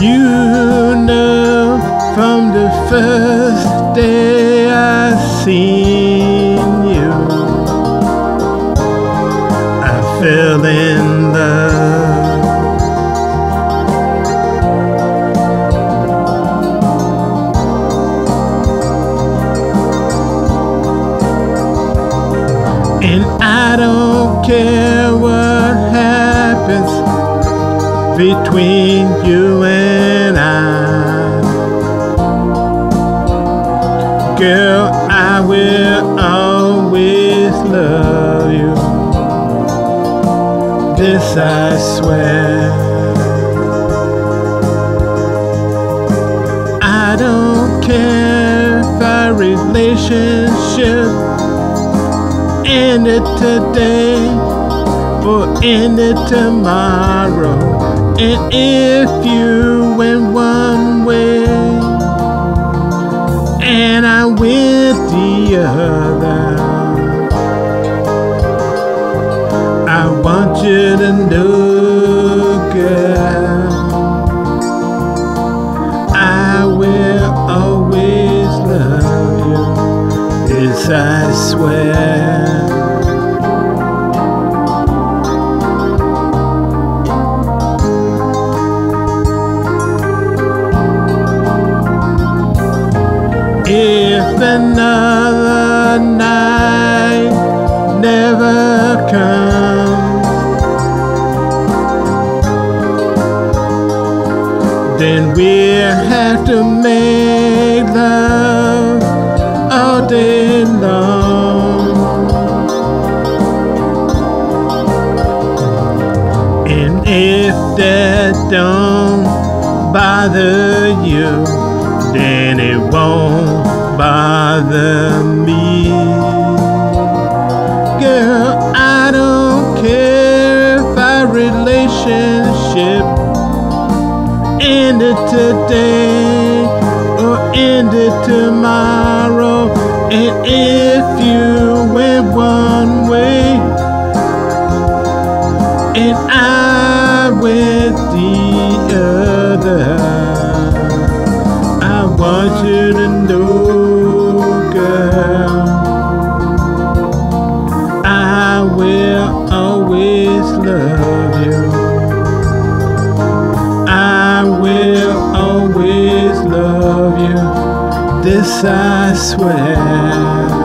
You know from the first day I seen you, I fell in love. And I don't care between you and I. Girl, I will always love you. This I swear. I don't care if our relationship ended today or ended tomorrow. And if you went one way and I went the other, I want you to know, girl, I will always love you. This I swear. Comes, then we'll have to make love all day long. And if that don't bother you, then it won't bother me. Relationship it today or end it tomorrow. And if you This I swear.